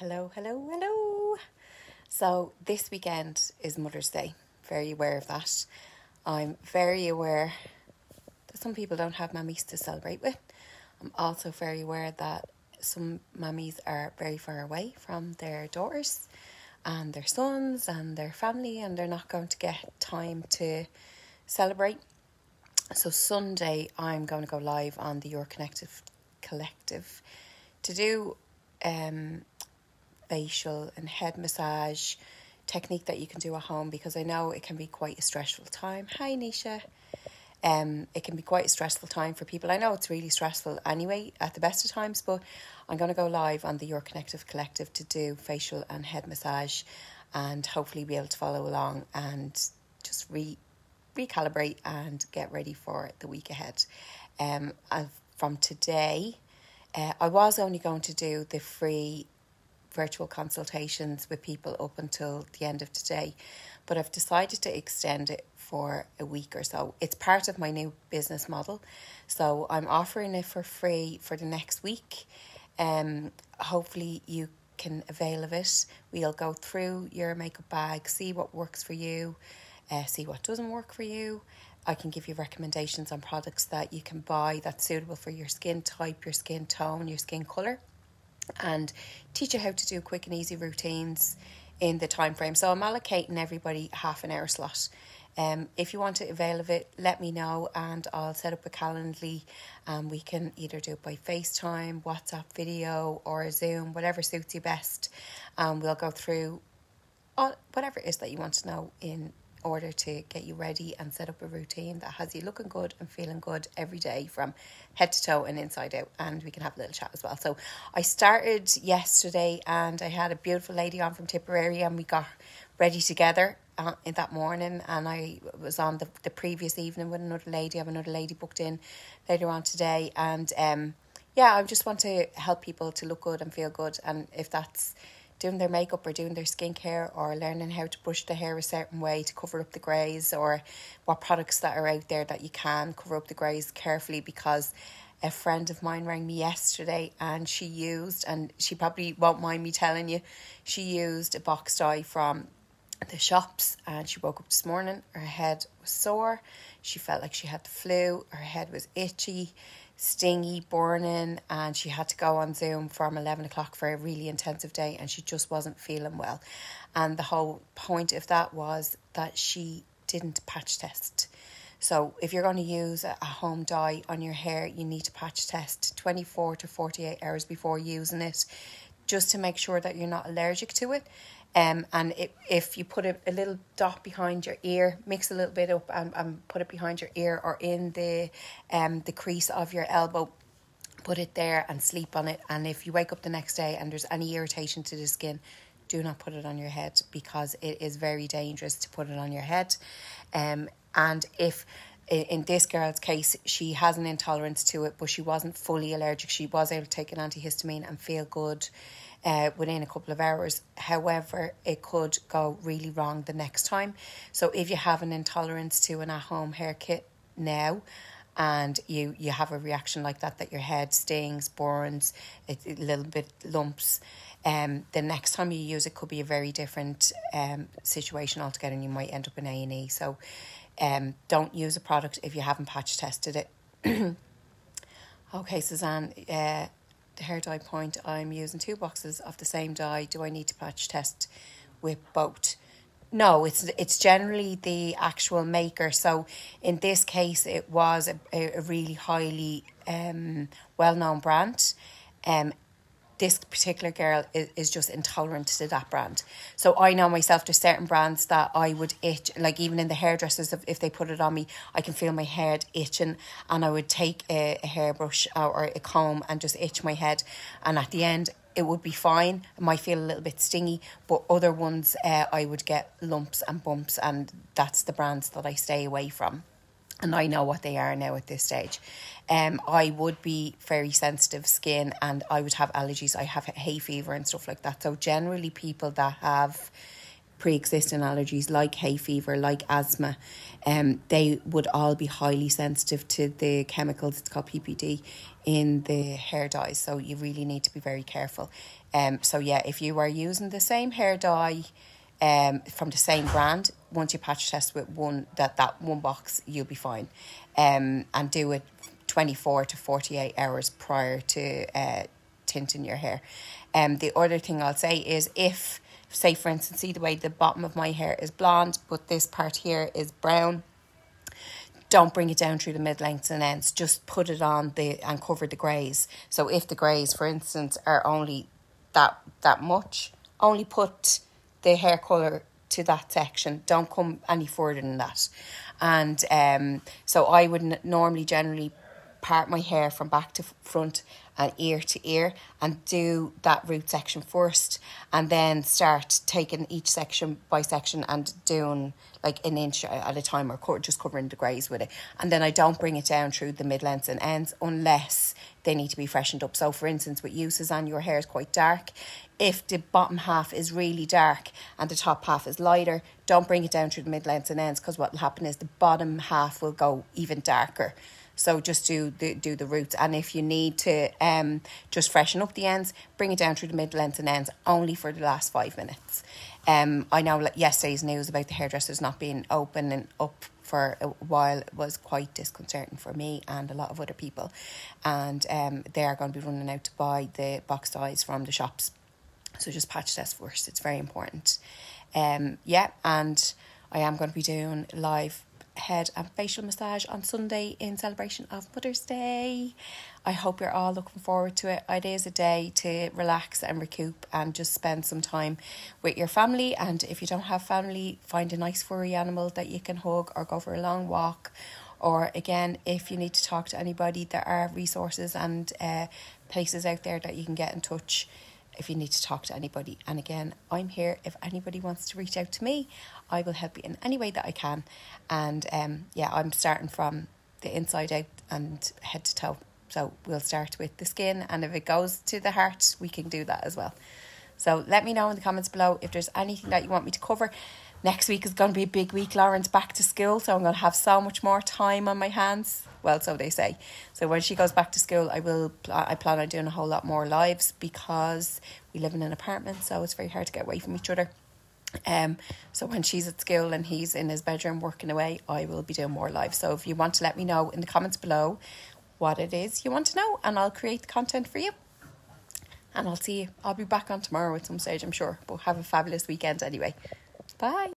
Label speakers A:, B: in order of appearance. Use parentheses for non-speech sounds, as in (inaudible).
A: Hello, hello, hello. So, this weekend is Mother's Day. Very aware of that. I'm very aware that some people don't have mummies to celebrate with. I'm also very aware that some mummies are very far away from their daughters and their sons and their family, and they're not going to get time to celebrate. So, Sunday, I'm going to go live on the Your Connected Collective to do um, facial and head massage technique that you can do at home because I know it can be quite a stressful time. Hi, Nisha. Um, it can be quite a stressful time for people. I know it's really stressful anyway at the best of times, but I'm going to go live on the Your Connective Collective to do facial and head massage and hopefully be able to follow along and just re recalibrate and get ready for the week ahead. Um, from today, uh, I was only going to do the free virtual consultations with people up until the end of today, but I've decided to extend it for a week or so. It's part of my new business model, so I'm offering it for free for the next week. Um, hopefully you can avail of it. We'll go through your makeup bag, see what works for you, uh, see what doesn't work for you. I can give you recommendations on products that you can buy that's suitable for your skin type, your skin tone, your skin color and teach you how to do quick and easy routines in the time frame. So I'm allocating everybody half an hour slot. Um, if you want to avail of it, let me know and I'll set up a Calendly and we can either do it by FaceTime, WhatsApp video, or Zoom, whatever suits you best. And we'll go through all, whatever it is that you want to know in order to get you ready and set up a routine that has you looking good and feeling good every day from head to toe and inside out. And we can have a little chat as well. So I started yesterday and I had a beautiful lady on from Tipperary and we got ready together uh, in that morning and I was on the, the previous evening with another lady. I have another lady booked in later on today and um yeah, I just want to help people to look good and feel good and if that's doing their makeup or doing their skincare or learning how to brush the hair a certain way to cover up the greys or what products that are out there that you can cover up the greys carefully because a friend of mine rang me yesterday and she used and she probably won't mind me telling you she used a box dye from the shops and she woke up this morning her head was sore she felt like she had the flu her head was itchy stingy, burning, and she had to go on Zoom from 11 o'clock for a really intensive day, and she just wasn't feeling well. And the whole point of that was that she didn't patch test. So, if you're going to use a home dye on your hair, you need to patch test 24 to 48 hours before using it just to make sure that you're not allergic to it. Um, and it, if you put a, a little dot behind your ear, mix a little bit up and, and put it behind your ear or in the um, the crease of your elbow, put it there and sleep on it. And if you wake up the next day and there's any irritation to the skin, do not put it on your head because it is very dangerous to put it on your head. Um, and if in this girl's case, she has an intolerance to it, but she wasn't fully allergic. She was able to take an antihistamine and feel good uh, within a couple of hours. However, it could go really wrong the next time. So if you have an intolerance to an at-home hair kit now, and you you have a reaction like that that your head stings, burns, a, a little bit lumps. Um, the next time you use it could be a very different um, situation altogether, and you might end up in A and E. So, um, don't use a product if you haven't patch tested it. (clears throat) okay, Suzanne. Uh, the hair dye point, I'm using two boxes of the same dye. Do I need to patch test with both? No, it's it's generally the actual maker. So in this case, it was a, a really highly um, well known brand, um, this particular girl is, is just intolerant to that brand. So I know myself, there's certain brands that I would itch, like even in the hairdressers, if, they put it on me, I can feel my head itching and I would take a, a hairbrush or a comb and just itch my head. And at the end, it would be fine. It might feel a little bit stingy, but other ones uh, I would get lumps and bumps, and that's the brands that I stay away from and I know what they are now at this stage. Um, I would be very sensitive skin and I would have allergies. I have hay fever and stuff like that. So generally, people that have pre-existing allergies like hay fever, like asthma, um, they would all be highly sensitive to the chemicals. It's called PPD in the hair dyes. So you really need to be very careful. Um, so yeah, if you are using the same hair dye um, from the same brand, once you patch test with one that that one box, you'll be fine. Um, and do it twenty four to forty eight hours prior to uh, tinting your hair. Um, the other thing I'll say is if say for instance, see the way the bottom of my hair is blonde, but this part here is brown don't bring it down through the mid lengths and ends. Just put it on the and cover the greys. So if the greys, for instance, are only that that much, only put the hair color to that section. Don't come any further than that. And um, so I would n- normally generally part my hair from back to front and ear to ear and do that root section first and then start taking each section by section and doing like an inch at a time or just covering the greys with it. And then I don't bring it down through the mid lengths and ends unless they need to be freshened up. So for instance with you Suzanne your hair is quite dark. If the bottom half is really dark and the top half is lighter don't bring it down through the mid lengths and ends because what will happen is the bottom half will go even darker so just do the do the roots, and if you need to um just freshen up the ends, bring it down through the mid length and ends only for the last five minutes. Um, I know yesterday's news about the hairdressers not being open and up for a while was quite disconcerting for me and a lot of other people, and um, they are going to be running out to buy the box dyes from the shops. So just patch test first. It's very important. Um, yeah, and I am going to be doing live head and facial massage on Sunday in celebration of Mother's Day. I hope you're all looking forward to it. It is a day to relax and recoup and just spend some time with your family. And if you don't have family, find a nice furry animal that you can hug or go for a long walk. Or again, if you need to talk to anybody, there are resources and uh, places out there that you can get in touch if you need to talk to anybody. And again, I'm here if anybody wants to reach out to me. I will help you in any way that I can. And um, yeah, I'm starting from the inside out and head to toe. So we'll start with the skin, and if it goes to the heart, we can do that as well. So let me know in the comments below if there's anything that you want me to cover. Next week is going to be a big week. Lauren's back to school, so I'm going to have so much more time on my hands. Well, so they say. So when she goes back to school, I will. I plan on doing a whole lot more lives because we live in an apartment, so it's very hard to get away from each other. Um, so when she's at school and he's in his bedroom working away, I will be doing more live. So if you want to let me know in the comments below what it is you want to know, and I'll create the content for you. And I'll see you. I'll be back on tomorrow at some stage, I'm sure. But have a fabulous weekend anyway. Bye.